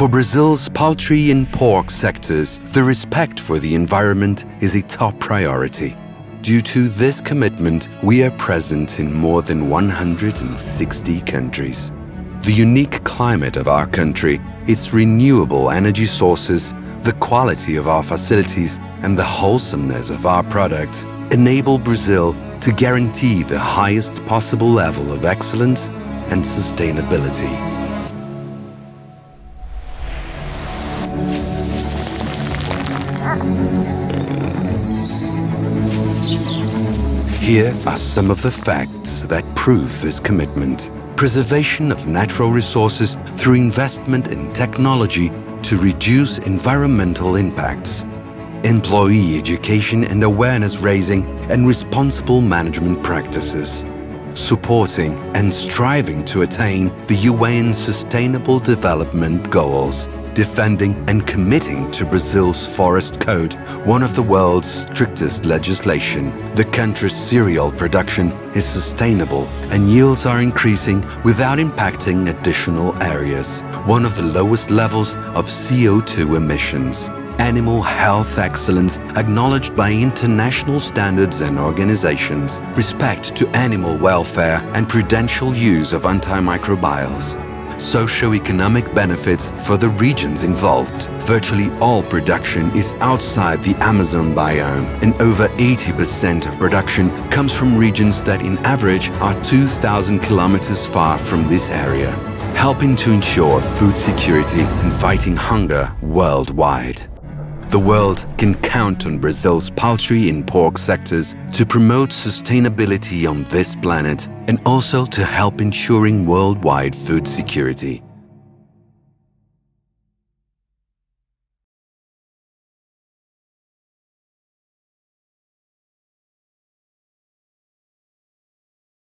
For Brazil's poultry and pork sectors, the respect for the environment is a top priority. Due to this commitment, we are present in more than 160 countries. The unique climate of our country, its renewable energy sources, the quality of our facilities and the wholesomeness of our products enable Brazil to guarantee the highest possible level of excellence and sustainability. Here are some of the facts that prove this commitment. Preservation of natural resources through investment in technology to reduce environmental impacts. Employee education and awareness raising and responsible management practices. Supporting and striving to attain the UN Sustainable Development Goals defending and committing to Brazil's Forest Code, one of the world's strictest legislation. The country's cereal production is sustainable and yields are increasing without impacting additional areas, one of the lowest levels of CO2 emissions. Animal health excellence acknowledged by international standards and organizations, respect to animal welfare and prudential use of antimicrobials socio-economic benefits for the regions involved. Virtually all production is outside the Amazon biome and over 80% of production comes from regions that in average are 2,000 kilometers far from this area, helping to ensure food security and fighting hunger worldwide. The world can count on Brazil's poultry and pork sectors to promote sustainability on this planet and also to help ensuring worldwide food security.